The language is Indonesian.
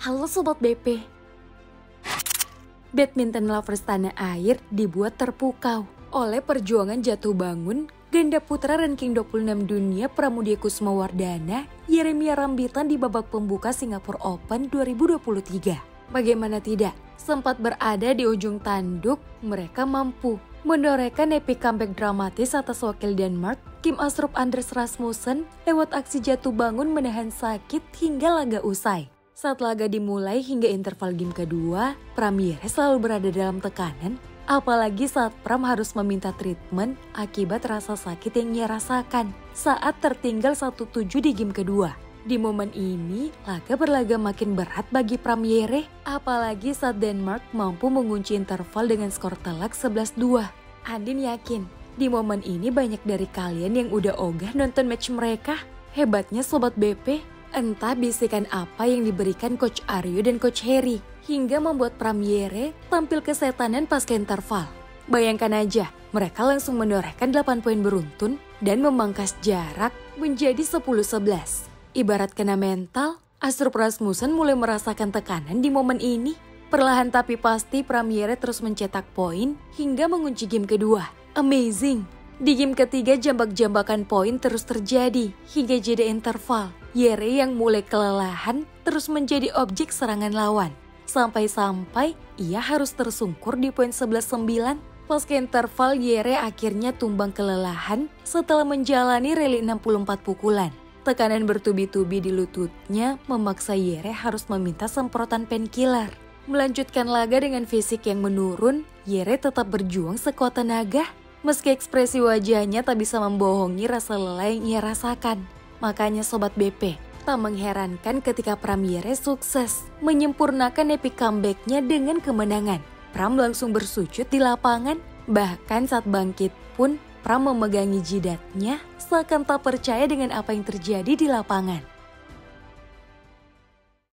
Halo Sobat BP. Badminton lovers tanah air dibuat terpukau oleh perjuangan jatuh bangun ganda putra ranking 26 dunia Pramudia Kusmawardana Yeremia Rambitan di babak pembuka Singapore Open 2023. Bagaimana tidak, sempat berada di ujung tanduk, mereka mampu menorehkan epic comeback dramatis atas wakil Denmark Kim Astrup Anders Rasmussen lewat aksi jatuh bangun menahan sakit hingga laga usai. Saat laga dimulai hingga interval game kedua, Pramire selalu berada dalam tekanan, apalagi saat Pram harus meminta treatment akibat rasa sakit yang ia rasakan saat tertinggal 1-7 di game kedua. Di momen ini, laga berlaga makin berat bagi Pramire, apalagi saat Denmark mampu mengunci interval dengan skor telak 11-2. Andin yakin, di momen ini banyak dari kalian yang udah ogah nonton match mereka. Hebatnya Sobat BP, Entah bisikan apa yang diberikan Coach Aryo dan Coach Harry hingga membuat Pramiere tampil kesetanan pasca interval. Bayangkan aja, mereka langsung menorehkan 8 poin beruntun dan memangkas jarak menjadi 10-11. Ibarat kena mental, Astrup Rasmussen mulai merasakan tekanan di momen ini. Perlahan tapi pasti Pramiere terus mencetak poin hingga mengunci game kedua. Amazing! Di game ketiga jambak-jambakan poin terus terjadi hingga jeda interval. Yere yang mulai kelelahan terus menjadi objek serangan lawan. Sampai-sampai ia harus tersungkur di poin 11-9. Pasca interval Yere akhirnya tumbang kelelahan setelah menjalani rally 64 pukulan. Tekanan bertubi-tubi di lututnya memaksa Yere harus meminta semprotan painkiller. Melanjutkan laga dengan fisik yang menurun, Yere tetap berjuang sekuat tenaga. Meski ekspresi wajahnya tak bisa membohongi rasa lelah yang ia rasakan. Makanya Sobat BP, tak mengherankan ketika Pramire sukses menyempurnakan epic comebacknya dengan kemenangan. Pram langsung bersujud di lapangan, bahkan saat bangkit pun Pram memegangi jidatnya seakan tak percaya dengan apa yang terjadi di lapangan.